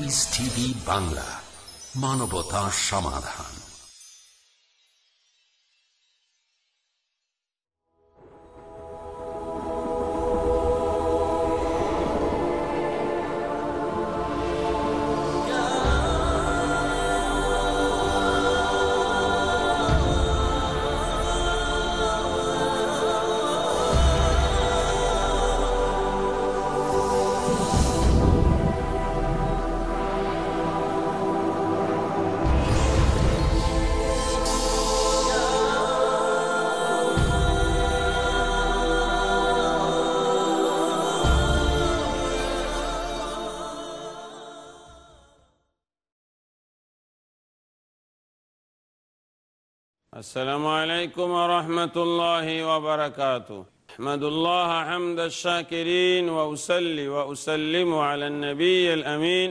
Piece TV Bangla মানবতা সমাধান। السلام عليكم ورحمة الله وبركاته أحمد الله حمد الشاكرين وأسلي وأسلم على النبي الأمين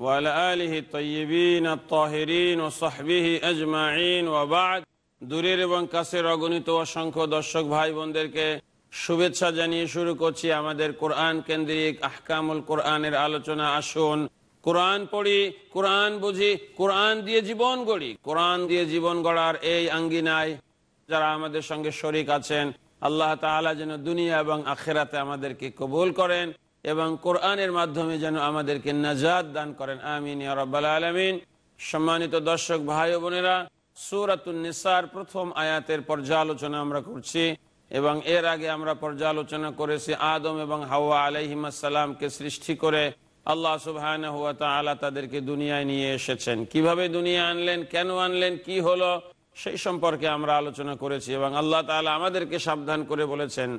وعلى آله الطيبين الطاهرين وصحبه أجمعين وبعد দূরের এবং কাছের অগণিত অসংখ্য দর্শক ভাই বোনদেরকে শুভেচ্ছা জানিয়ে শুরু করছি আমাদের কোরআন কেন্দ্রিক আহকামুল কোরআনের আলোচনা আসুন কোরআন পড়ি, কোরআন বুঝি, কোরআন দিয়ে জীবন গড়ি। কোরআন দিয়ে জীবন গড়ার এই আঙ্গিনায় যারা আমাদের সঙ্গে শরিক আছেন, আল্লাহ তাআলা যেন দুনিয়া এবং আখেরাতে আমাদেরকে কবুল করেন এবং কোরআনের মাধ্যমে যেন আমাদেরকে নাজাদ দান করেন। আমিন রাব্বাল আলামিন। সম্মানিত দর্শক ভাই বোনেরা, সুরাতুন নিসার প্রথম আয়াতের পর্যালোচনা আমরা করছি এবং এর আগে আমরা পর্যালোচনা করেছি আদম এবং হাওয়া আলাইহিমাসাল্লামকে সৃষ্টি করে আল্লাহ সুবহান হুয়া তাআলা তাদেরকে দুনিয়ায় নিয়ে এসেছেন কিভাবে দুনিয়া আনলেন কেন আনলেন কি হলো সেই সম্পর্কে আমরা আলোচনা করেছি এবং আল্লাহ তাআলা আমাদেরকে সাবধান করে বলেছেন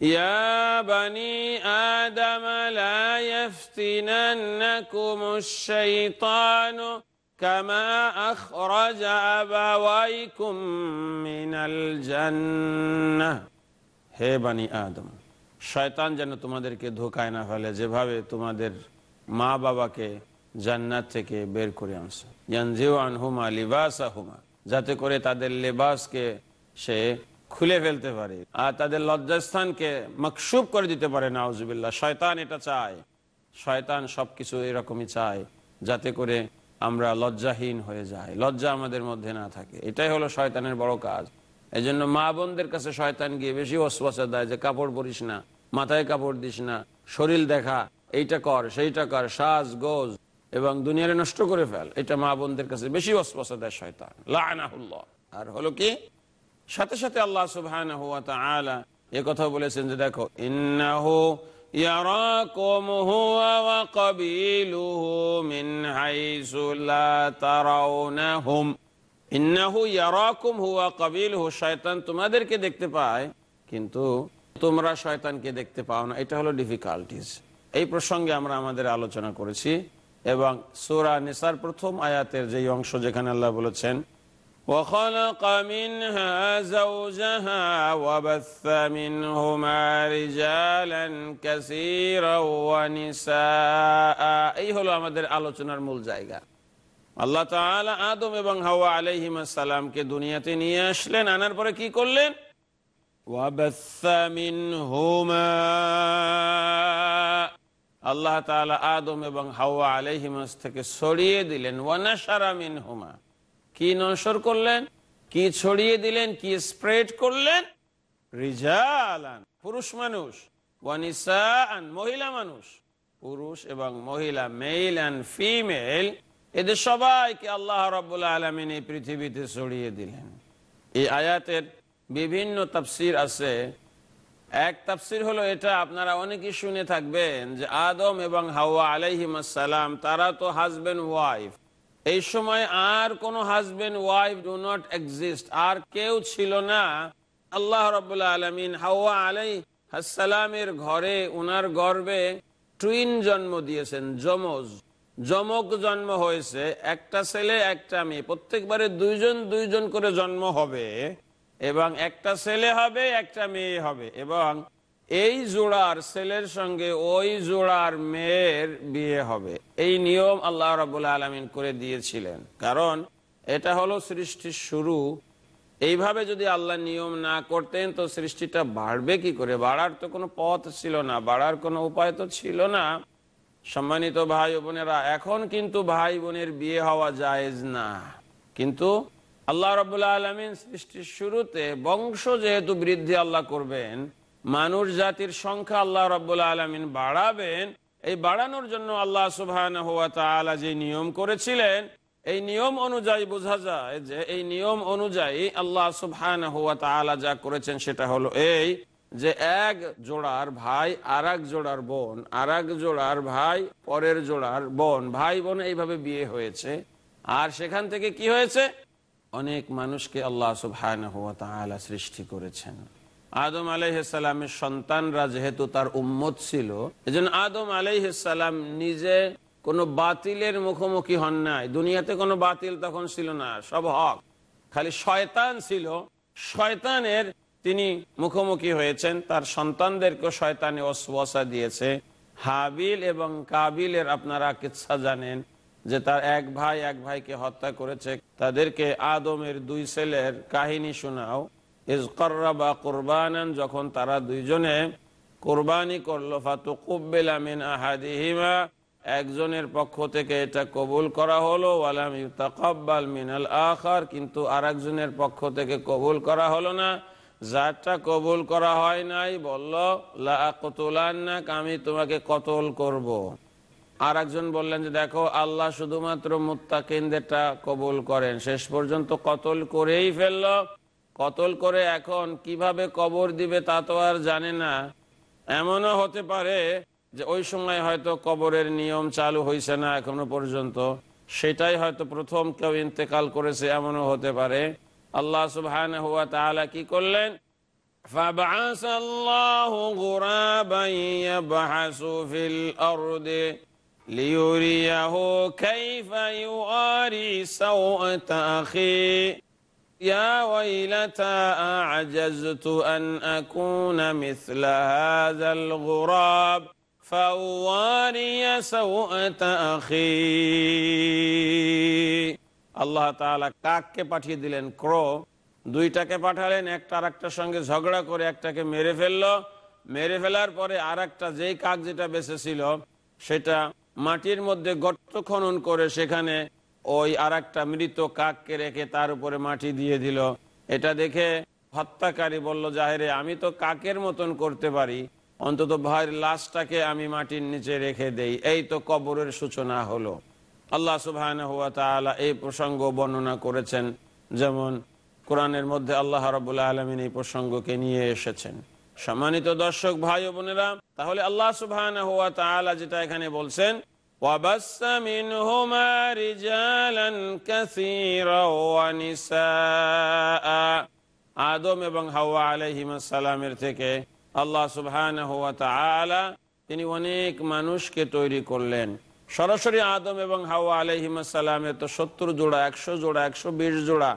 ইয়া বানি আদম লা ইয়াফতিনান্নাকুমুশ শাইতানু كما أخرج أبويكم من الجنة হে বানি আদম শয়তান যেন তোমাদেরকে ধোকায় না ফেলে যেভাবে তোমাদের মা বাবাকে জান্নাত থেকে বের করে আনছে। লিবাসা হুমা যাতে করে তাদের লেবাসকে সে খুলে ফেলতে পারে আর তাদের লজ্জাস্থানকে মকসুব করে দিতে পারে। নাউজুবিল্লাহ, শয়তান এটা চায়। শয়তান সবকিছু এরকমই চায়, যাতে করে আমরা লজ্জাহীন হয়ে যাই। লজ্জা আমাদের মধ্যে না থাকে। এটাই হলো শয়তানের বড় কাজ। এই জন্য মা বোনদের কাছে শয়তান গিয়ে বেশি অশ্বাসা দেয় যে, কাপড় পরিস না, মাথায় কাপড় দিস না, শরীর দেখা এইটা কর সেইটা কর সাজ গোজ এবং দুনিয়ারে নষ্ট করে ফেল এটা মা বোনদের কাছে বেশি অশ্বাসা দেয় শয়তান লানাহুল্লাহ আর হলো কি সাথে সাথে আল্লাহ সুবহান এ কথা বলেছেন যে দেখো ইন্নাহু يراكم هو وقبيله من حيث لا ترونهم ইন্নাহু ইয়ারাকুম হুয়া কাবিলহু শয়তান তোমাদেরকে দেখতে পায় কিন্তু তোমরা শয়তানকে দেখতে পাও না এটা হলো ডিফিকাল্টিস এই প্রসঙ্গে আমরা আমাদের আলোচনা করেছি এবং সূরা নিসার প্রথম আয়াতের যে অংশ যেখানে আল্লাহ বলেছেন وخلق منها زوجها وبث منهما رجالا كثيرا ونساء এই হলো আমাদের আলোচনার মূল জায়গা আল্লাহ তাআলা আদম এবং হাওয়া আলাইহিম সালামকে দুনিয়াতে নিয়ে আসলেন আনার পরে কি করলেন وبث منهما আল্লাহ তাআলা আদম এবং হাওয়া আলাইহিমাস থেকে ছড়িয়ে দিলেন ওয়ানাশারা মিনহুমা। কি নসর করলেন? কি ছড়িয়ে দিলেন? কি স্প্রেড করলেন? রিজালান, পুরুষ মানুষ মহিলা মানুষ। পুরুষ এবং মহিলা মেল অ্যান্ড ফিমেল, এদের সবাইকে আল্লাহ রব্বুল্লা আলমিন এই পৃথিবীতে ছড়িয়ে দিলেন। এই আয়াতের বিভিন্ন তাফসির আছে। এক তাফসির হলো এটা, আপনারা অনেকেই শুনে থাকবেন যে আদম এবং হাওয়া আলাইহিমাসাল্লাম তারা তো হাজবেন্ড ওয়াইফ এই সময় আর কোনো husband wife do not exist আর কেউ ছিল না। আল্লাহ রবাহ আলমিন হাওয়া আলাই হাসালামের ঘরে উনার গর্বে টুইন জন্ম দিয়েছেন, যমজ। যমক জন্ম হয়েছে, একটা ছেলে, একটা মেয়ে, প্রত্যেকবারে দুইজন দুইজন করে জন্ম হবে। এবং একটা ছেলে হবে, একটা মেয়ে হবে। এবং এই জোড়ার ছেলের সঙ্গে ওই জোড়ার মেয়ের বিয়ে হবে। এই নিয়ম আল্লাহ রাবুল আলমিন করে দিয়েছিলেন। কারণ এটা হলো সৃষ্টির শুরু। এইভাবে যদি আল্লাহ নিয়ম না করতেন, তো সৃষ্টিটা বাড়বে কি করে? বাড়ার তো কোনো পথ ছিল না, বাড়ার কোনো উপায় তো ছিল না। সম্মানিত ভাই বোনেরা, এখন কিন্তু ভাই বোনের বিয়ে হওয়া জায়েজ না। কিন্তু আল্লাহ রবুল্লা আলমিন সৃষ্টির শুরুতে বংশ যেহেতু বৃদ্ধি আল্লাহ করবেন, মানুষ জাতির সংখ্যা আল্লাহ রব্বুল্লা আলমিন বাড়াবেন, এই বাড়ানোর জন্য আল্লাহ সুবাহ যে নিয়ম করেছিলেন, এই নিয়ম অনুযায়ী বোঝা যায় যে এই নিয়ম অনুযায়ী আল্লাহ সুবহান হুয়া তাআলা যা করেছেন সেটা হলো এই যে এক জোড়ার ভাই আর জোড়ার বোন আর জোড়ার ভাই, পরের জোড়ার বোন ভাই বোন এইভাবে বিয়ে হয়েছে। আর সেখান থেকে কি হয়েছে? অনেক মানুষকে আল্লাহ সুবহান সৃষ্টি করেছেন। আদম আলাইসালামের সন্তানরা যেহেতু তার উম্মত ছিল, এজন্য আদম আলাইসালাম নিজে কোনো বাতিলের মুখোমুখি হন নাই। দুনিয়াতে কোনো বাতিল তখন ছিল না, সব হক। খালি শয়তান ছিল। শয়তানের তিনি মুখোমুখি হয়েছেন, তার সন্তানদেরকে শয়তানে অসবসা দিয়েছে। হাবিল এবং কাবিলের আপনারা কিচ্ছা জানেন যে তার এক ভাই এক ভাইকে হত্যা করেছে। তাদেরকে আদমের দুই ছেলের কাহিনী শোনাও। ইজকর্রাবা কোরবানান, যখন তারা দুইজনে কোরবানি করল, ফাতুকুব্বিল আমিন আহাদিহিমা, একজনের পক্ষ থেকে এটা কবুল করা হলো, ওয়ালাম ইউতাকাব্বাল মিনাল আখার, কিন্তু আরেকজনের পক্ষ থেকে কবুল করা হলো না। যারটা কবুল করা হয় নাই, বলল, লা কতুলান্নাক আমি তোমাকে কতল করব। আর একজন বললেন যে দেখো আল্লাহ শুধুমাত্র মুত্তাকিনদেরটা কবুল করেন শেষ পর্যন্ত কতল করেই ফেললো কতল করে এখন কিভাবে কবর দিবে তা তো আর জানে না এমনও হতে পারে যে ওই সময় হয়তো কবরের নিয়ম চালু হয়েছে না এখনো পর্যন্ত সেটাই হয়তো প্রথম কেউ ইন্তেকাল করেছে এমনও হতে পারে আল্লাহ সুবহান হুয়া তাআলা কি করলেন فبعث الله غرابا يبحث في الأرض ليريه كيف يواري سوءة أخيه يا ويلتى أعجزت أن أكون مثل هذا الغراب فأواري سوءة أخي আল্লাহ তাআলা কাককে পাঠিয়ে দিলেন ক্রো দুইটাকে পাঠালেন একটা আর একটার সঙ্গে ঝগড়া করে একটাকে মেরে ফেললো মেরে ফেলার পরে আর একটা যেই কাক যেটা বেঁচে ছিল সেটা মাটির মধ্যে গর্ত খনন করে সেখানে ওই আর একটা মৃত কাককে রেখে তার উপরে মাটি দিয়ে দিল। এটা দেখে হত্যাকারী বলল, জাহেরে, আমি তো কাকের মতন করতে পারি। অন্তত ভাইয়ের লাশটাকে আমি মাটির নিচে রেখে দেই। এই তো কবরের সূচনা হলো। আল্লাহ সুবাহ এই প্রসঙ্গ বর্ণনা করেছেন। যেমন কোরআনের মধ্যে আল্লাহ রবুল্লাহ আলমিন এই প্রসঙ্গকে নিয়ে এসেছেন। সম্মানিত দর্শক ভাই ও বোনেরা, তাহলে আল্লাহ সুবাহ যেটা এখানে বলছেন আদম এবং হাওয়া আলহিমাসালামের থেকে আল্লাহ সুবাহ তিনি অনেক মানুষকে তৈরি করলেন। সরাসরি আদম এবং হাওয়া আলহিমাসালামের তো সত্তর জোড়া, একশো জোড়া, একশো বিশ জোড়া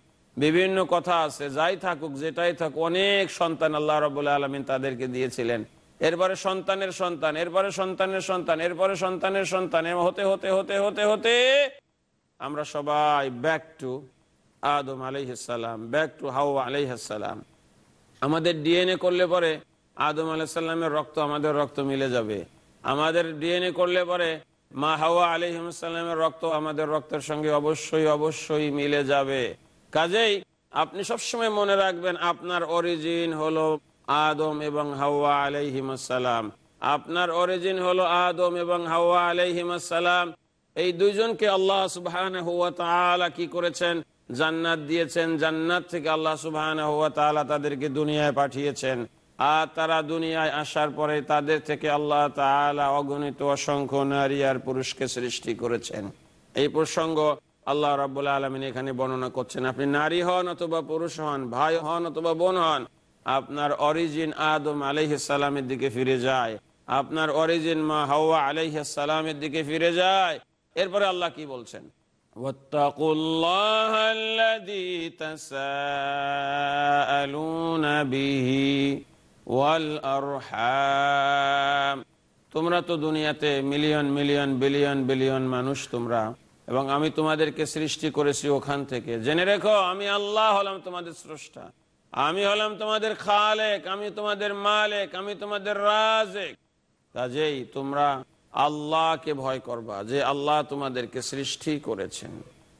বিভিন্ন কথা আছে, যাই থাকুক, যেটাই থাকুক, অনেক সন্তান আল্লাহ রবুল্লা আলমিন তাদেরকে দিয়েছিলেন। এরপরে সন্তানের সন্তান, এরপরে সন্তানের সন্তান, এরপরে সন্তানের সন্তান হতে হতে হতে হতে হতে, আমরা সবাই ব্যাক টু আদম আলাইহাল্লাম ব্যাক টু হাউ আলাইহাল্লাম আমাদের ডিএনএ করলে পরে আদম আলাইসাল্লামের রক্ত আমাদের রক্ত মিলে যাবে। আমাদের ডিএনএ করলে পরে মা হাওয়া আলহিমসাল্লামের রক্ত আমাদের রক্তের সঙ্গে অবশ্যই অবশ্যই মিলে যাবে। কাজেই আপনি সবসময় মনে রাখবেন আপনার অরিজিন হলো আদম এবং হাওয়া আলাইহিমাসালাম। আপনার অরিজিন হলো আদম এবং হাওয়া আলাইহিমাসালাম। এই দুইজনকে আল্লাহ সুবহান কি করেছেন? জান্নাত দিয়েছেন। জান্নাত থেকে আল্লাহ সুবহান তাদেরকে দুনিয়ায় পাঠিয়েছেন। আর তারা দুনিয়ায় আসার পরে তাদের থেকে আল্লাহ তাআলা অগণিত অসংখ্য নারী আর পুরুষকে সৃষ্টি করেছেন। এই প্রসঙ্গ আল্লাহ রাবুল্লাহ আলমিন এখানে বর্ণনা করছেন আপনি নারী হন অথবা পুরুষ হন ভাই হন অথবা বোন হন আপনার অরিজিন আদম আলাইসালামের দিকে ফিরে যায় আপনার অরিজিন মা হাওয়া আলাইসালামের দিকে ফিরে যায় এরপরে আল্লাহ কি বলছেন واتقوا الله الذي تساءلون به والأرحام তোমরা তো দুনিয়াতে মিলিয়ন মিলিয়ন বিলিয়ন বিলিয়ন মানুষ তোমরা এবং আমি তোমাদেরকে সৃষ্টি করেছি ওখান থেকে। জেনে রেখো, আমি আল্লাহ হলাম তোমাদের স্রষ্টা। আমি হলাম তোমাদের খালেক, আমি তোমাদের মালেক, আমি তোমাদের রাজেক। কাজেই তোমরা আল্লাহকে ভয় করবা, যে আল্লাহ তোমাদেরকে সৃষ্টি করেছেন।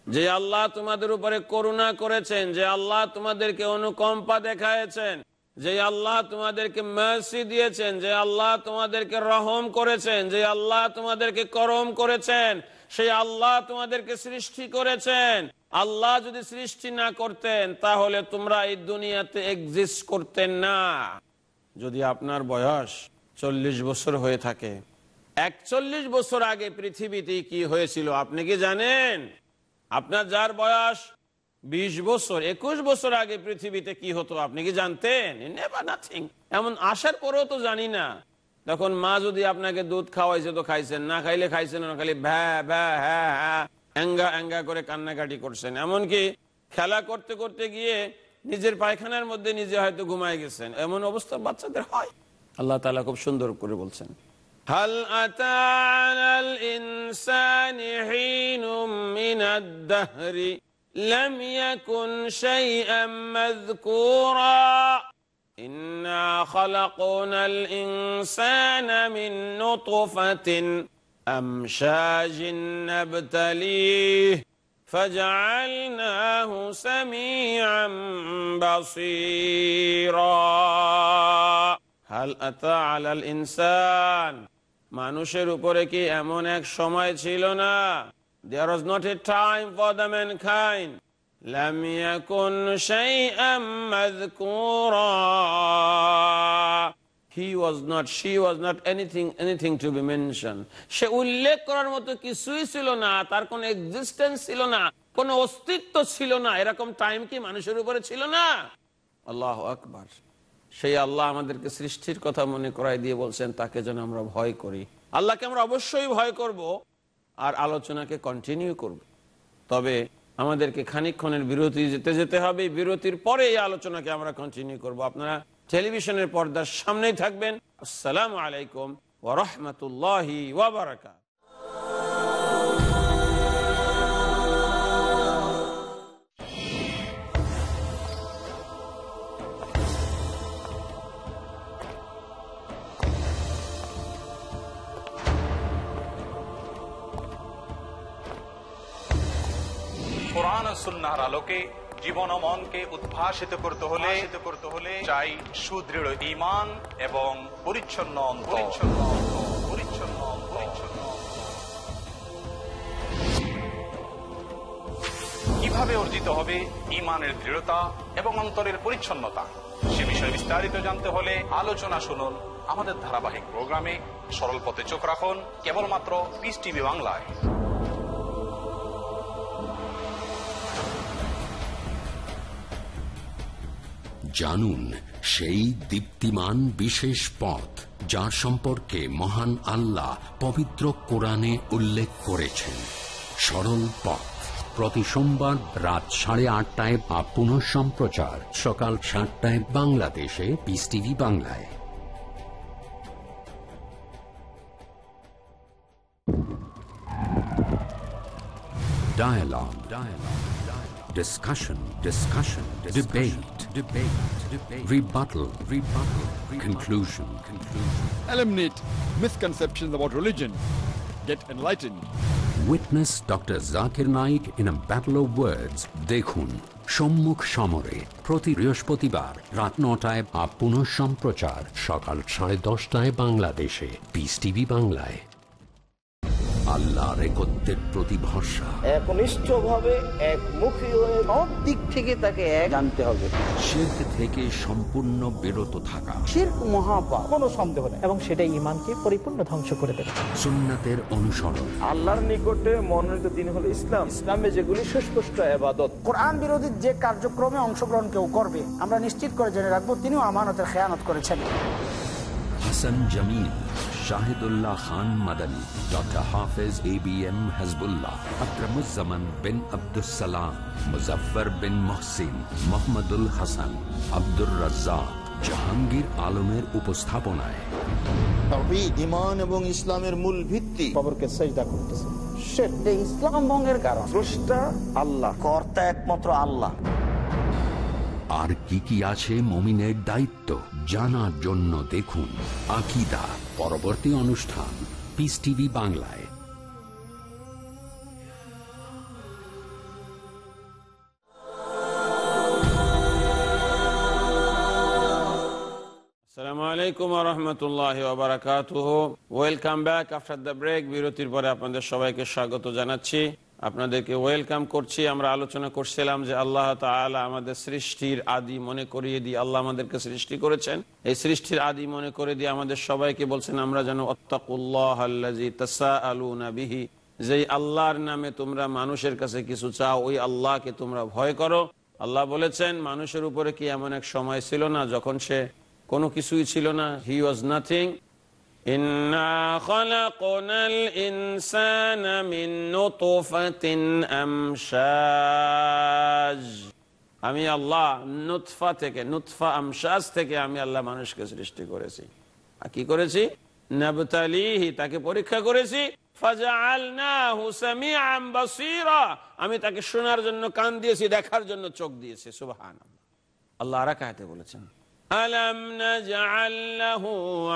যে আল্লাহ তোমাদের উপরে করুণা করেছেন, যে আল্লাহ তোমাদেরকে অনুকম্পা দেখায়ছেন, যে আল্লাহ তোমাদেরকে মাসি দিয়েছেন, যে আল্লাহ তোমাদেরকে রহম করেছেন, যে আল্লাহ তোমাদেরকে করম করেছেন। সেই আল্লাহ তোমাদেরকে সৃষ্টি করেছেন। আল্লাহ যদি সৃষ্টি না করতেন, তাহলে তোমরা এই দুনিয়াতে এক্সিস্ট করতেন না। যদি আপনার বয়স চল্লিশ বছর হয়ে থাকে, একচল্লিশ বছর আগে পৃথিবীতে কি হয়েছিল আপনি কি জানেন? আপনার যার বয়স বিশ বছর, একুশ বছর আগে পৃথিবীতে কি হতো আপনি কি জানতেন? এমন আসার পরেও তো জানি না। তখন মা যদি আপনাকে দুধ খাওয়াইছে তো খাইছেন না খাইলে খাইছেন না খালি ভ্যা ভ্যা হ্যাঁ হ্যাঁ অ্যাঙ্গা অ্যাঙ্গা করে কান্নাকাটি করছেন এমনকি খেলা করতে করতে গিয়ে নিজের পায়খানার মধ্যে নিজে হয়তো ঘুমায় গেছেন এমন অবস্থা বাচ্চাদের হয় আল্লাহ তালা খুব সুন্দর করে বলছেন هل أتى على الإنسان حين من الدهر لم يكن شيئا مذكورا إنا خلقنا الإنسان من نطفة أمشاج نبتليه فجعلناه سميعا بصيرا هل أتى على الإنسان মানুষের উপরে কি এমন এক সময় ছিল না there was not a time for the mankind لم يكن شيئا مذكورا he was not she was not anything anything to be mentioned সে উল্লেখ করার মতো কিছুই ছিল না তার কোনো এক্সিস্টেন্স ছিল না কোনো অস্তিত্ব ছিল না এরকম টাইম কি মানুষের উপরে ছিল না আল্লাহ আকবার সেই আল্লাহ আমাদেরকে সৃষ্টির কথা মনে করাই দিয়ে বলছেন তাকে যেন আমরা ভয় করি আল্লাহকে আমরা অবশ্যই ভয় করব আর আলোচনাকে কন্টিনিউ করব তবে আমাদেরকে খানিক্ষণের বিরতি যেতে যেতে হবে। বিরতির পরে এই আলোচনাকে আমরা কন্টিনিউ করব। আপনারা টেলিভিশনের পর্দার সামনেই থাকবেন। আসসালামু আলাইকুম ওরহমতুল্লাহ ওয়াবারাকাত সুন্নাহর জীবন ও মনকে উদ্ভাসিত করতে হলে করতে হলে চাই সুদৃঢ় ঈমান এবং পরিচ্ছন্ন পরিচ্ছন্ন পরিচ্ছন্ন পরিচ্ছন্ন কীভাবে অর্জিত হবে ইমানের দৃঢ়তা এবং অন্তরের পরিচ্ছন্নতা? সে বিষয়ে বিস্তারিত জানতে হলে আলোচনা শুনুন আমাদের ধারাবাহিক প্রোগ্রামে। সরল পথে চোখ রাখুন কেবলমাত্র পিস টিভি বাংলায়। জানুন সেই দীপ্তিমান বিশেষ পথ যার সম্পর্কে মহান আল্লাহ পবিত্র কোরআনে উল্লেখ করেছেন। সরল পথ। প্রতি সোমবার রাত সাড়ে আটটায় বা পুনঃ সম্প্রচার। সকাল সাতটায় বাংলাদেশে। পিস টিভি বাংলায়। Dialogue. Dialogue. Discussion. Discussion. Debate. Debate. Debate. Rebuttal. Rebuttal. rebuttal Conclusion. Conclusion. Eliminate misconceptions about religion. Get enlightened. Witness Dr. Zakir Naik in a battle of words. দেখুন সম্মুখ সমরে প্রতি বৃহস্পতিবার রাত নটায় বা পুনঃ সম্প্রচার সকাল সাড়ে দশটায় বাংলাদেশে পিস টিভি বাংলায় আল্লাহর একত্রের প্রতি ভরসা। একনিষ্ঠভাবে একমুখী হয়ে সব দিক থেকে তাকে এক জানতে হবে। শির্ক থেকে সম্পূর্ণ বিরত থাকা। শির্ক মহাপাপ। কোনো সন্দেহ নেই। এবং সেটা ইমানকে পরিপূর্ণ ধ্বংস করে দেবে। সুন্নাতের অনুসরণ। আল্লাহর নিকটে মনোনীত দিন হলো ইসলাম। ইসলামে যেগুলি সুস্পষ্ট আবাদত কোরআন বিরোধী যে কার্যক্রমে অংশগ্রহণ কেউ করবে আমরা নিশ্চিত করে জেনে রাখব তিনিও আমানতের খেয়ানত করেছেন। Hasan Jamil Shahidullah Khan Madani doctor Hafez A B M Hazbullah Akramuzzaman bin Abdussalam Muzaffar bin Mohsin Mohammadul Hasan Abdur Razzaq Jahangir আলমের উপস্থাপনায় ইমান এবং ইসলামের মূল ভিত্তি। খবরকে সেজদা করতেছে। সেটা ইসলাম ভঙ্গের কারণ। স্রষ্টা আল্লাহ কর্তা একমাত্র আল্লাহ। আর কি কি আছে মমিনের দায়িত্ব জানার জন্য দেখুন আকিদা। পরবর্তী অনুষ্ঠান পিস টিভি বাংলায়। Welcome back after the break বিরতির পরে আপনাদের সবাইকে স্বাগত জানাচ্ছি। আপনাদেরকে ওয়েলকাম করছি। আমরা আলোচনা করছিলাম যে আল্লাহ তাআলা আমাদের সৃষ্টির আদি মনে করিয়ে দিয়ে আল্লাহ আমাদেরকে সৃষ্টি করেছেন। এই সৃষ্টির আদি মনে করে দিয়ে আমাদের সবাইকে বলছেন, আমরা যেন নাবিহি যেই আল্লাহর নামে তোমরা মানুষের কাছে কিছু চাও, ওই আল্লাহকে তোমরা ভয় করো। আল্লাহ বলেছেন, মানুষের উপরে কি এমন এক সময় ছিল না যখন সে কোনো কিছুই ছিল না? He was nothing. আমি আল্লাহ নুৎফা থেকে নুৎফা আমশাজ থেকে আমি আল্লাহ মানুষকে সৃষ্টি করেছি। আর কি করেছি? নবতালিহি, তাকে পরীক্ষা করেছি। আমি তাকে শোনার জন্য কান দিয়েছি, দেখার জন্য চোখ দিয়েছি। সুবাহান আল্লাহ আরা বলেছেন ألم نجعل له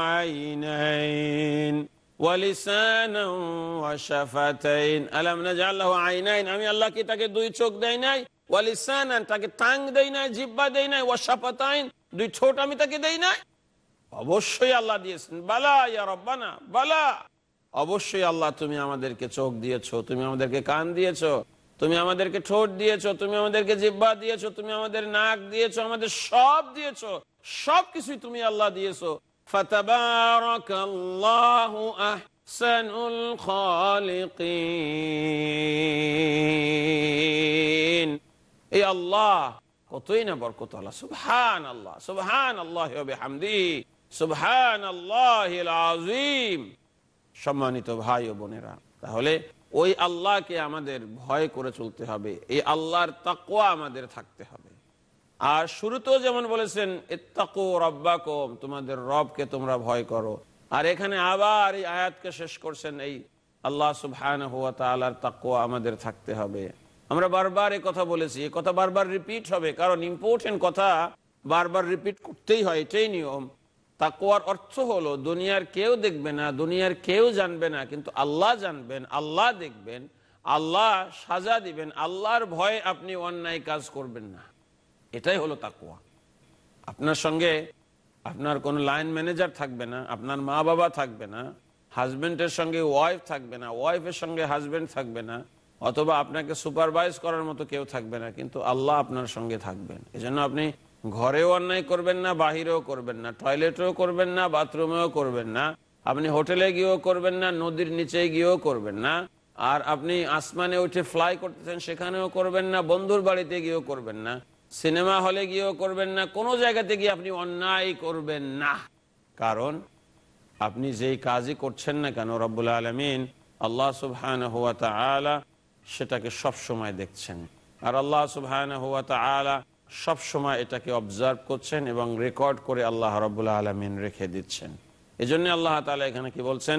عينين ولسانا وشفتين ألم نجعل له عينين আমি আল্লাহ কি তাকে দুই চোখ দেই নাই ওয়ালিসানান তাকে টাং দেই নাই জিব্বা দেই নাই ওয়াশাফাতাইন দুই ঠোঁট আমি তাকে দেই নাই অবশ্যই আল্লাহ দিয়েছেন বালা ইয়া রব্বানা বালা অবশ্যই আল্লাহ তুমি আমাদেরকে চোখ দিয়েছো তুমি আমাদেরকে কান দিয়েছো তুমি আমাদেরকে ঠোঁট দিয়েছো তুমি আমাদেরকে জিব্বা দিয়েছো তুমি আমাদের নাক দিয়েছো আমাদের সব দিয়েছো সব কিছুই তুমি আল্লাহ দিয়েছ। এই আল্লাহ কতই না বরকত আল্লাহ সুবহান আল্লাহ সুবহান আল্লাহ বিহামদি সুবহান আল্লাহিল আযীম। সম্মানিত ভাই ও বোনেরা, তাহলে ওই আল্লাহকে আমাদের ভয় করে চলতে হবে। এই আল্লাহর তাকুয়া আমাদের থাকতে হবে। আর শুরুতেও যেমন বলেছেন তোমাদের রবকে তোমরা ভয় করো। আর এখানে আবার এই আয়াতকে শেষ করছেন, এই আল্লাহ সুবহান হুয়া তালার তাকুয়া আমাদের থাকতে হবে। আমরা বারবার এই কথা বলেছি এই কথা বারবার রিপিট হবে, কারণ ইম্পর্টেন্ট কথা বারবার রিপিট করতেই হয়, এটাই নিয়ম। তাকুয়ার অর্থ হলো, দুনিয়ার কেউ দেখবে না, দুনিয়ার কেউ জানবে না, কিন্তু আল্লাহ জানবেন, আল্লাহ দেখবেন, আল্লাহ সাজা দিবেন, আল্লাহর ভয়ে আপনি অন্যায় কাজ করবেন না। এটাই হলো তাকুয়া আপনার সঙ্গে আপনার কোনো লাইন ম্যানেজার থাকবে না, আপনার মা বাবা থাকবে না হাজবেন্ডের সঙ্গে ওয়াইফ থাকবে না ওয়াইফের সঙ্গে হাজবেন্ড থাকবে না, অথবা আপনাকে সুপারভাইজ করার মতো কেউ থাকবে না, কিন্তু আল্লাহ আপনার সঙ্গে থাকবেন। এজন্য আপনি ঘরেও অন্যায় করবেন না, বাহিরেও করবেন না টয়লেটেও করবেন না বাথরুমেও করবেন না, আপনি হোটেলে গিয়েও করবেন না, নদীর নিচে গিয়েও করবেন না, আর আপনি আসমানে উঠে ফ্লাই করতেছেন, সেখানেও করবেন না, বন্ধুর বাড়িতে গিয়েও করবেন না সিনেমা হলে গিয়েও করবেন না, কোনো জায়গাতে গিয়ে আপনি অন্যায় করবেন না। কারণ আপনি যেই কাজই করছেন না কেন, রব্বুল আলমিন আল্লাহ সুবহান হুয়া তালা সেটাকে সব সময় দেখছেন। আর আল্লাহ সুবহান হুয়া তালা সব সময় এটাকে অবজার্ভ করছেন এবং রেকর্ড করে আল্লাহ রবুল্লা আলমিন রেখে দিচ্ছেন। এই জন্য আল্লাহ তালা এখানে কি বলছেন?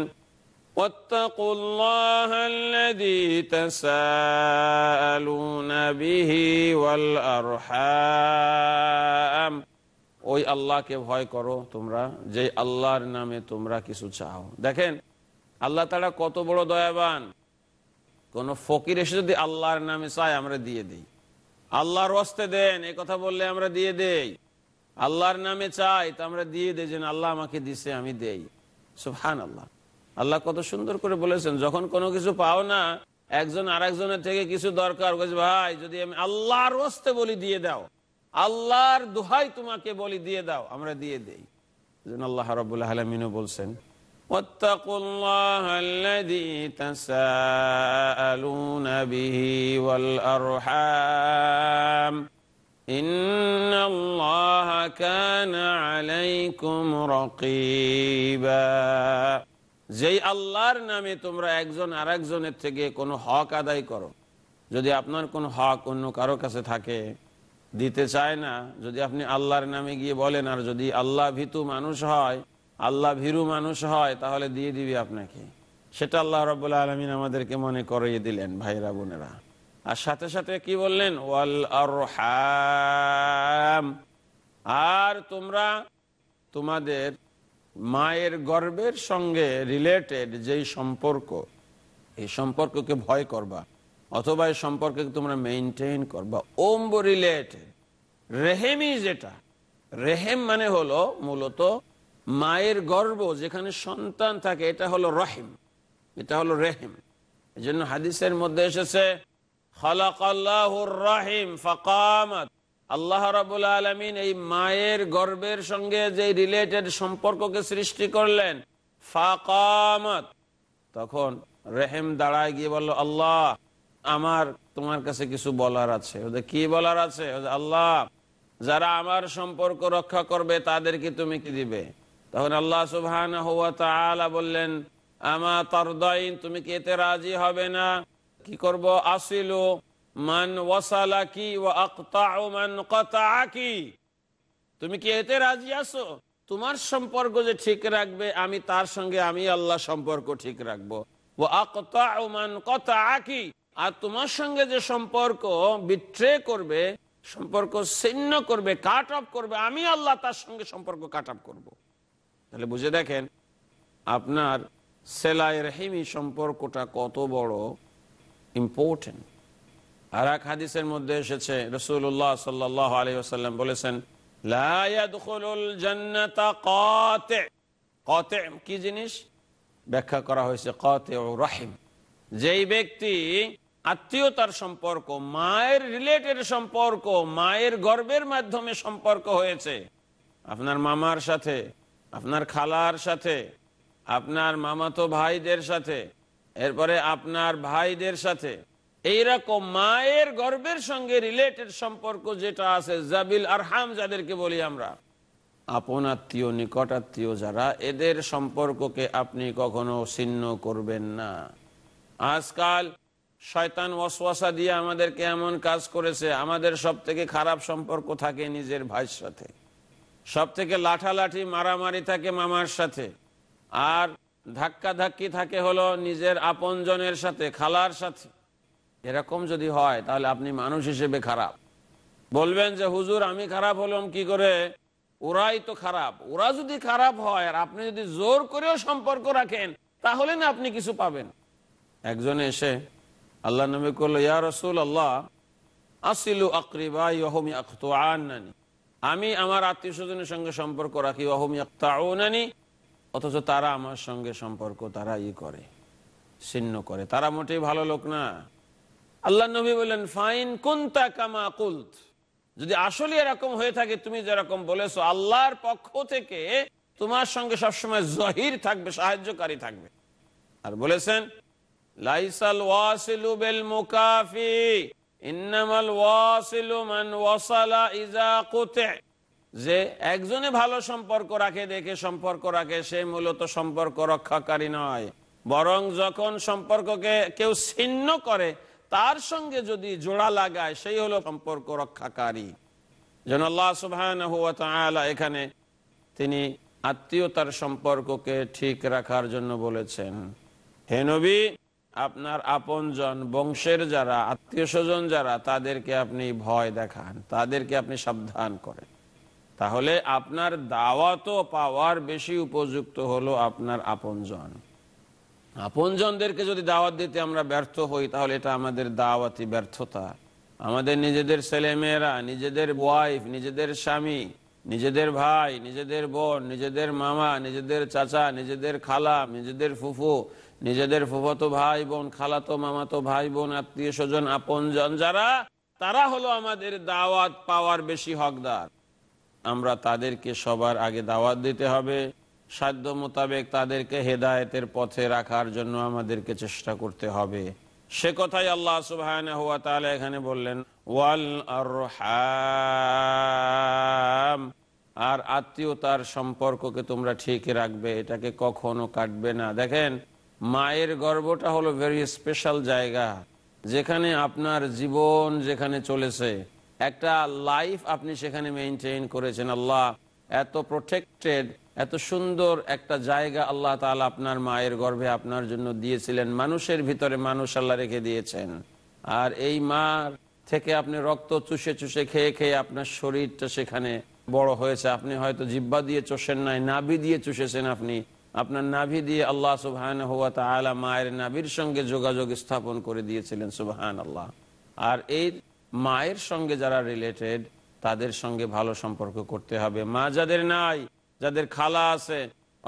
واتقوا الله الذي تساءلون به والأرحام ওই আল্লাহকে ভয় করো তোমরা যে আল্লাহর নামে তোমরা কিছু চাও দেখেন আল্লাহ তারা কত বড় দয়াবান কোন ফকির এসে যদি আল্লাহর নামে চায় আমরা দিয়ে দিই আল্লাহর রস্তে দেন এই কথা বললে আমরা দিয়ে দেই আল্লাহর নামে চাই তা আমরা দিয়ে দেই যেন আল্লাহ আমাকে দিছে আমি দেই সুফহান আল্লাহ আল্লাহ কত সুন্দর করে বলেছেন যখন কোনো কিছু পাও না একজন আর একজনের থেকে কিছু দরকার ভাই যদি আমি আল্লাহর রস্তে বলি দিয়ে দাও আল্লাহর দোহাই তোমাকে বলি দিয়ে দাও আমরা দিয়ে দেই আল্লাহ রবুল্লাহ আলমিনও বলছেন واتقوا الله الذي تساءلون به والأرحام إن الله كان عليكم رقيبا যেই আল্লাহর নামে তোমরা একজন আর একজনের থেকে কোনো হক আদায় করো, যদি আপনার কোনো হক অন্য কারও কাছে থাকে, দিতে চায় না, যদি আপনি আল্লাহর নামে গিয়ে বলেন, আর যদি আল্লাহ ভীতু মানুষ হয়, আল্লাহ ভীরু মানুষ হয়, তাহলে দিয়ে দিবি আপনাকে। সেটা আল্লাহ রবাহ আলমিন আমাদেরকে মনে করিয়ে দিলেন, ভাইরা, বোনেরা। আর সাথে সাথে কি বললেন? ওয়াল আর আর তোমরা তোমাদের মায়ের গর্বের সঙ্গে রিলেটেড যেই সম্পর্ক, এই সম্পর্ককে ভয় করবা, অথবা এই সম্পর্ককে তোমরা মেনটেন করবা। ওম্ব রিলেটেড রেহেমি যেটা, রেহেম মানে হলো মূলত মায়ের গর্ব, যেখানে সন্তান থাকে, এটা হলো রহিম, এটা হলো রেহেম। এই জন্য হাদিসের মধ্যে এসেছে রাহিম ফাকামাত আল্লাহ রাবুল আলমিন এই মায়ের গর্বের সঙ্গে যে রিলেটেড সম্পর্ককে সৃষ্টি করলেন ফাকামাত তখন রেহেম দাঁড়ায় গিয়ে বলল, আল্লাহ, আমার, তোমার কাছে কিছু বলার আছে। ওদের, কি বলার আছে? আল্লাহ, যারা আমার সম্পর্ক রক্ষা করবে তাদেরকে তুমি কি দিবে? তখন আল্লাহ সুবহান বললেন, আমা তরদাইন, তুমি কি এতে রাজি হবে না? কি করব? আসিলু। তুমি কি এতে রাজি আছো? তোমার সম্পর্ক যে ঠিক রাখবে, আমি তার সঙ্গে আমি আল্লাহ সম্পর্ক ঠিক রাখব। ও মান কতাকি আর তোমার সঙ্গে যে সম্পর্ক বিট্রে করবে, সম্পর্ক ছিন্ন করবে, কাট অফ করবে, আমি আল্লাহ তার সঙ্গে সম্পর্ক কাট অফ করব। তাহলে বুঝে দেখেন, আপনার সেলাই রহিমি সম্পর্কটা কত বড় ইম্পর্টেন্ট আর এক হাদিসের মধ্যে এসেছে রসুল্লাহ সাল্লাহ আলী আসাল্লাম বলেছেন কি জিনিস? ব্যাখ্যা করা হয়েছে কতে ও রাহিম। যেই ব্যক্তি আত্মীয়তার সম্পর্ক, মায়ের রিলেটেড সম্পর্ক, মায়ের গর্বের মাধ্যমে সম্পর্ক হয়েছে, আপনার মামার সাথে, আপনার খালার সাথে, আপনার মামাতো ভাইদের সাথে, এরপরে আপনার ভাইদের সাথে এইরকম মায়ের গর্বের সঙ্গে রিলেটেড সম্পর্ক যেটা আছে, জাবিল আরহাম যাদেরকে বলি আমরা। আপন আত্মীয়, নিকট আত্মীয় যারা, এদের সম্পর্ককে আপনি কখনো ছিন্ন করবেন না। আজকাল শয়তান ওয়াসওয়াসা দিয়ে আমাদেরকে এমন কাজ করেছে, আমাদের সব থেকে খারাপ সম্পর্ক থাকে নিজের ভাইয়ের সাথে। সব থেকে লাঠালাঠি, মারামারি থাকে মামার সাথে। আর ধাক্কা ধাক্কি থাকে হলো নিজের আপনজনের সাথে, খালার সাথে। এরকম যদি হয়, তাহলে আপনি মানুষ হিসেবে খারাপ। বলবেন যে, হুজুর, আমি খারাপ হলাম কি করে? ওরাই তো খারাপ। ওরা যদি খারাপ হয় আর আপনি যদি জোর করেও সম্পর্ক রাখেন, তাহলে না আপনি কিছু পাবেন। একজন এসে আল্লাহ নবী করল, ইয়া রসুল আল্লাহ আসিলু আকরিবা ইহমি আখতো আনানি আমি আমার আত্মীয় স্বজনের সঙ্গে সম্পর্ক রাখি অহমি আখতাউনানি অথচ তারা আমার সঙ্গে সম্পর্ক তারা ই করে, ছিন্ন করে। তারা মোটেই ভালো লোক না। আল্লাহ নবী বললেন, ফাইন কুন্তা কামা কুলত। যদি আসলে এরকম হয়ে থাকে, তুমি যেরকম বলেছ, আল্লাহর পক্ষ থেকে তোমার সঙ্গে সবসময় জহির থাকবে, সাহায্যকারী থাকবে। আর বলেছেন ইন্নামাল ওয়াসিলু মান যে একজনে ভালো সম্পর্ক রাখে, দেখে সম্পর্ক রাখে, সে মূলত সম্পর্ক রক্ষাকারী নয়। বরং যখন সম্পর্ককে কেউ ছিন্ন করে তার সঙ্গে যদি জোড়া লাগায়, সেই হলো সম্পর্ক রক্ষাকারী। যেন আল্লাহ এখানে তিনি আত্মীয়তার সম্পর্ককে ঠিক রাখার জন্য বলেছেন। হে নবী, আপনার আপনজন, বংশের যারা আত্মীয় স্বজন যারা, তাদেরকে আপনি ভয় দেখান, তাদেরকে আপনি সাবধান করেন। তাহলে আপনার দাওয়াতও পাওয়ার বেশি উপযুক্ত হলো আপনার আপনজন। আপনজনদেরকে যদি দাওয়াত দিতে আমরা ব্যর্থ হই, তাহলে এটা আমাদের দাওয়াতি ব্যর্থতা। আমাদের নিজেদের ছেলেমেয়েরা, নিজেদের ওয়াইফ নিজেদের স্বামী, নিজেদের ভাই, নিজেদের বোন, নিজেদের মামা, নিজেদের চাচা, নিজেদের খালা, নিজেদের ফুফু, নিজেদের ফুফতো ভাই বোন খালাতো মামাতো ভাই বোন আত্মীয় স্বজন, আপনজন যারা, তারা হলো আমাদের দাওয়াত পাওয়ার বেশি হকদার। আমরা তাদেরকে সবার আগে দাওয়াত দিতে হবে। সাধ্য মোতাবেক তাদেরকে হেদায়তের পথে রাখার জন্য আমাদেরকে চেষ্টা করতে হবে। সে কথাই আল্লাহ সুবাহ এখানে বললেন, ওয়াল আর আত্মীয়তার সম্পর্ককে তোমরা ঠিক রাখবে, এটাকে কখনো কাটবে না। দেখেন, মায়ের গর্বটা হলো ভেরি স্পেশাল জায়গা, যেখানে আপনার জীবন যেখানে চলেছে, একটা লাইফ আপনি সেখানে মেনটেন করেছেন। আল্লাহ এত প্রোটেক্টেড এত সুন্দর একটা জায়গা আল্লাহ তালা আপনার মায়ের গর্ভে আপনার জন্য দিয়েছিলেন। মানুষের ভিতরে মানুষ আল্লাহ রেখে দিয়েছেন। আর এই মা থেকে আপনি রক্ত চুষে চুষে খেয়ে খেয়ে আপনার শরীরটা সেখানে বড় হয়েছে। আপনি হয়তো জিব্বা দিয়ে চষেন নাই, নাভি দিয়ে চুষেছেন আপনি। আপনার নাভি দিয়ে আল্লাহ সুবহান হুয়া তাআলা মায়ের নাভির সঙ্গে যোগাযোগ স্থাপন করে দিয়েছিলেন সুবহান আল্লাহ আর এই মায়ের সঙ্গে যারা রিলেটেড তাদের সঙ্গে ভালো সম্পর্ক করতে হবে। মা যাদের নাই যাদের খালা আছে,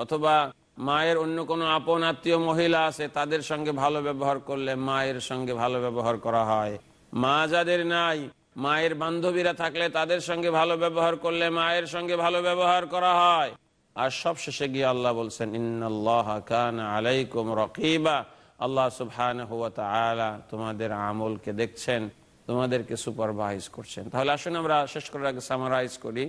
অথবা মায়ের অন্য কোনো আপন আত্মীয় মহিলা আছে, তাদের সঙ্গে ভালো ব্যবহার করলে মায়ের সঙ্গে ভালো ব্যবহার করা হয়। মা যাদের নাই, মায়ের বান্ধবীরা থাকলে তাদের সঙ্গে ভালো ব্যবহার করলে মায়ের সঙ্গে ভালো ব্যবহার করা হয়। আর সব শেষে গিয়ে আল্লাহ বলছেন কান আলাইকুম আল্লাহ সুবহান তোমাদের আমলকে দেখছেন, তোমাদেরকে সুপারভাইজ করছেন। তাহলে আসুন আমরা শেষ করার আগে সামারাইজ করি।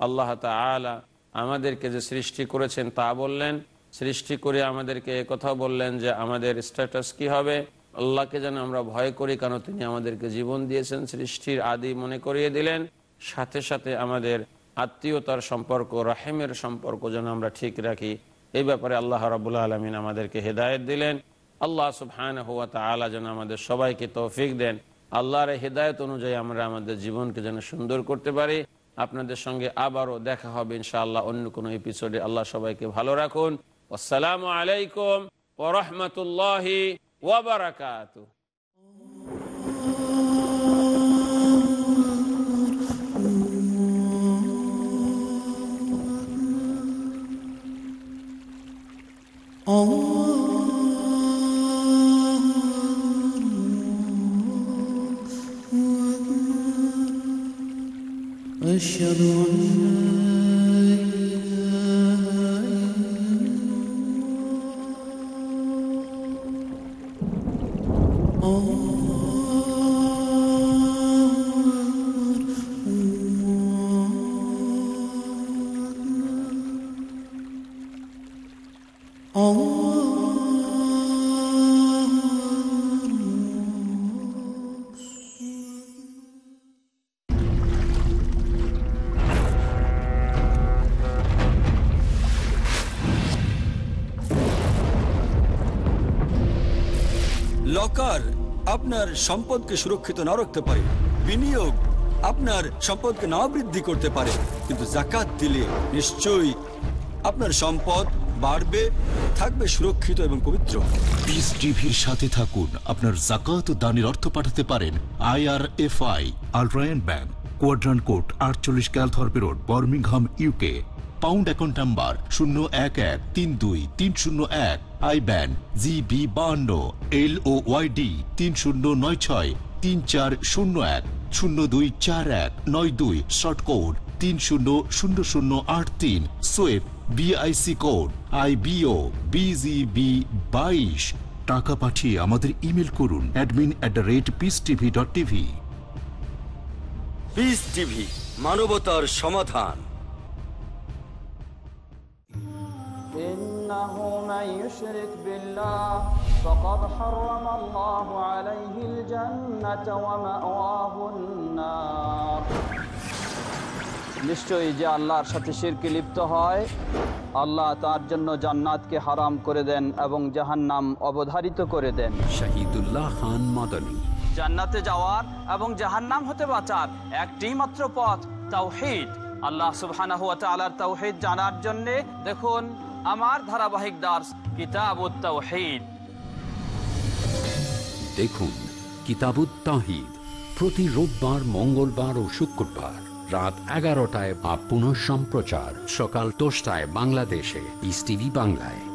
আল্লাহ তাআলা আমাদেরকে যে সৃষ্টি করেছেন তা বললেন। সৃষ্টি করে আমাদেরকে কথা বললেন যে আমাদের স্ট্যাটাস কি হবে? আল্লাহকে যেন আমরা ভয় করি, কারণ তিনি আমাদেরকে জীবন দিয়েছেন, সৃষ্টির আদি মনে করিয়ে দিলেন। সাথে সাথে আমাদের আত্মীয়তার সম্পর্ক, রাহেমের সম্পর্ক যেন আমরা ঠিক রাখি। এই ব্যাপারে আল্লাহ রাবুল আলমিন আমাদেরকে হেদায়ত দিলেন। আল্লাহ সুবহান হুয়া তালা যেন আমাদের সবাইকে তৌফিক দেন। আল্লাহর হেদায়ত অনুযায়ী আমরা আমাদের জীবনকে যেন সুন্দর করতে পারি। আপনাদের সঙ্গে আবারও দেখা হবে ইনশাআল্লাহ অন্য কোনো এপিসোডে আল্লাহ সবাইকে ভালো রাখুন। আসসালামু আলাইকুম ওরহমতুল্লাহ ওবরাকাত Oh. লকার আপনার সম্পদকে সুরক্ষিত না রাখতে পারে। বিনিয়োগ আপনার সম্পদকে না বৃদ্ধি করতে পারে। কিন্তু জাকাত দিলে নিশ্চয়ই আপনার সম্পদ বাড়বে, থাকবে সুরক্ষিত এবং পবিত্র। পিস টিভির সাথে থাকুন। আপনার জাকাত দানের অর্থ পাঠাতে পারেন আইআরএফআই আলট্রায়ন ব্যাংক কোয়াড্রান্ট কোড আটচল্লিশ Calthorpe road Birmingham UK pound account number শূন্য এক এক তিন দুই তিন শূন্য এক আই ব্যান জিবি বাহান্ন এল ও ওয়াইডি তিন শূন্য নয় ছয় তিন চার শূন্য এক শূন্য দুই চার এক নয় দুই শর্ট কোড তিন শূন্য শূন্য শূন্য আট তিন সোয়েব BIC code I B O B G B বাইশ টাকা পাঠিয়ে আমাদের ইমেল করুন admin at the rate peace TV dot TV peace TV মানবতার সমাধান। إنه من يشرك بالله فقد حرم الله عليه الجنة ومأواه النار নিশ্চয়ই যে আল্লাহর সাথে শিরকে লিপ্ত হয় আল্লাহ তার জন্য জান্নাতকে হারাম করে দেন এবং জাহান্নাম অবধারিত করে দেন শহীদুল্লাহ খান মাদানী জান্নাতে যাওয়ার এবং জাহান্নাম হতে বাঁচার একটি মাত্র পথ তাওহীদ আল্লাহ সুবহানাহু ওয়া তাআলার তাওহীদ জানার জন্য দেখুন আমার ধারাবাহিক দাস কিতাব দেখুন কিতাব প্রতি রোববার, মঙ্গলবার ও শুক্রবার রাত এগারোটায় বা পুনঃ সম্প্রচার সকাল দশটায় বাংলাদেশে ইস বাংলায়।